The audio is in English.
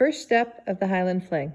First step of the Highland Fling.